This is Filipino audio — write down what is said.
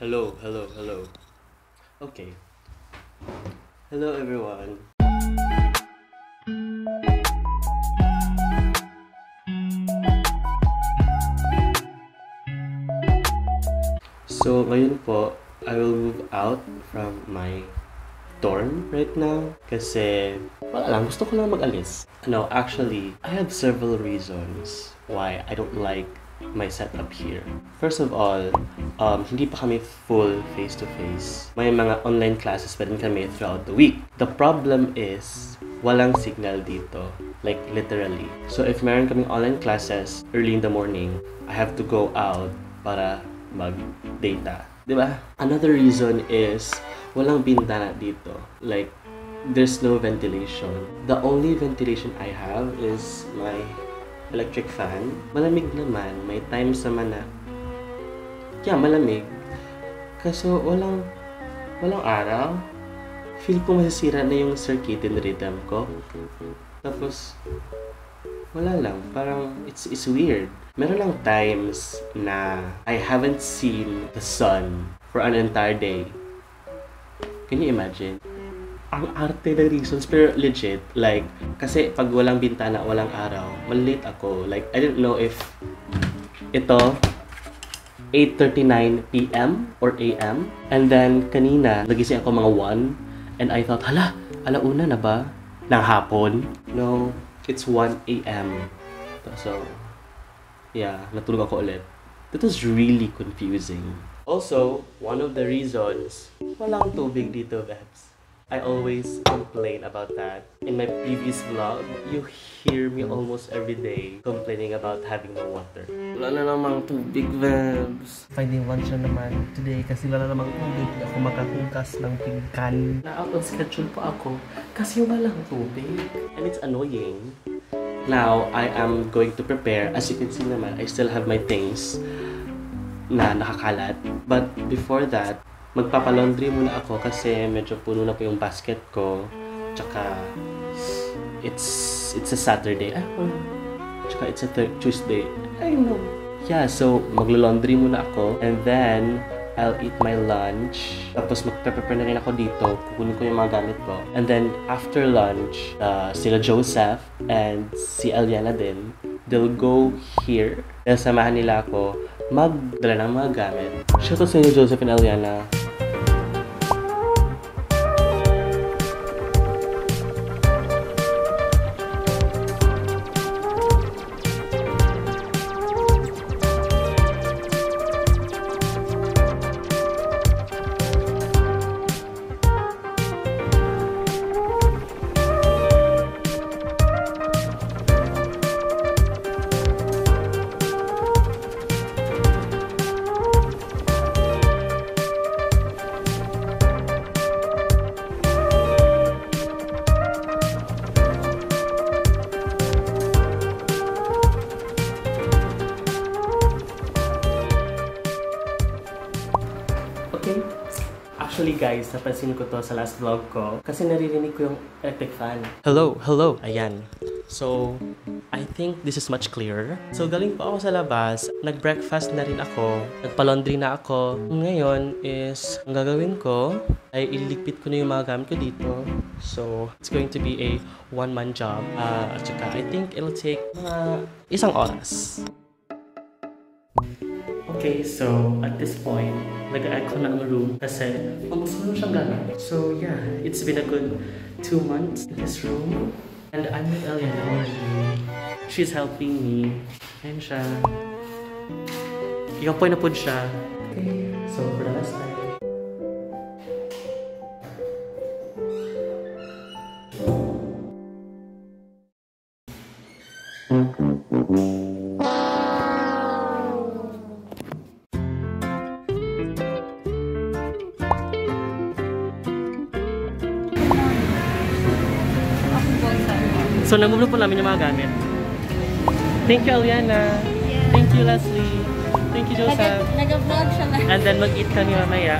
Hello, hello, hello. Okay. Hello, everyone. So, ngayon po, I will move out from my dorm right now kasi wala lang, gusto ko lang mag-alis. No, actually, I have several reasons why I don't like my setup here. First of all, um, hindi pa kami full face-to-face. May mga online classes pa rin kami throughout the week. The problem is, walang signal dito. Like, literally. So, if meron kaming online classes early in the morning, I have to go out para mag-data. Di ba? Another reason is, walang bintana dito. Like, there's no ventilation. The only ventilation I have is my electric fan. Malamig naman. May times naman na, yeah, malamig. Kaso, walang, walang araw. Feel ko masisira na yung circadian rhythm ko. Tapos, wala lang. Parang, it's, it's weird. Meron lang times na I haven't seen the sun for an entire day. Can you imagine? Ang arte ng reasons, pero legit, like, kasi pag walang bintana, walang araw, malate ako. Like, I don't know if ito, 8.39 p.m. or a.m. And then, kanina, nagising ako mga 1, and I thought, hala, alauna na ba? Ng hapon? No, it's 1 a.m. So, yeah, natulog ako ulit. That was really confusing. Also, one of the reasons, walang tubig dito, Bebs. I always complain about that. In my previous vlog, you hear me almost every day complaining about having no water. Wala na namang tubig, Bebs. Finding lunch na naman today kasi wala namang tubig. Hindi ako makahugas ng pingkan. Na-out of schedule pa ako kasi walang tubig. And it's annoying. Now, I am going to prepare. As you can see naman, I still have my things na nakakalat. But before that, magpapalaundry muna ako kasi medyo puno na po yung basket ko. Tsaka, it's it's a Saturday. Ah, oh. tsaka it's a third Tuesday. I know. Yeah, so maglo-laundry muna ako. And then, I'll eat my lunch. Tapos magpe-prepare na rin ako dito. Kukunin ko yung mga gamit ko. And then, after lunch, uh, sila Joseph and si Eliana din, they'll go here. Dahil samahan nila ako magdala ng mga gamit. Shoutout sa inyo, Joseph and Eliana. Okay. Actually guys, napansin ko to sa last vlog ko kasi naririnig ko yung electric fan. Hello, hello. Ayan. So, I think this is much clearer. So, galing po ako sa labas. Nag-breakfast na rin ako. Nagpa-laundry na ako. Ngayon is, ang gagawin ko ay ililigpit ko na yung mga gamit ko dito. So, it's going to be a one-man job. Uh, at saka, I think it'll take mga isang oras. Okay, so at this point, nag-add ko ang room kasi almost wala siyang gamit. So yeah, it's been a good two months in this room. And I'm with already. She's helping me. Ayan siya. Ikaw po na po siya. Okay, so for the last time. So, namumulog po namin yung mga gamit. Thank you, Aliana. Thank you, Leslie. Thank you, Joseph. Nag-vlog siya na. And then, mag-eat kami mamaya.